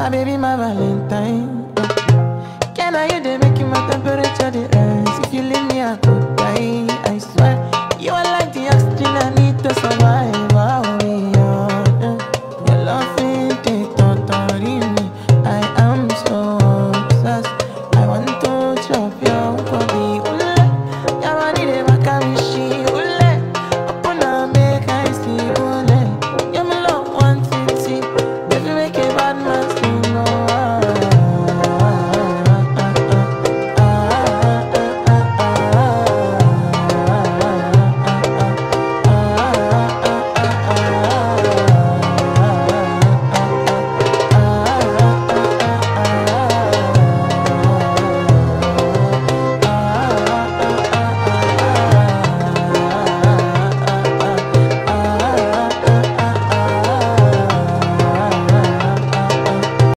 My baby, my Valentine. Can I hear they making my temperature the rise? If you leave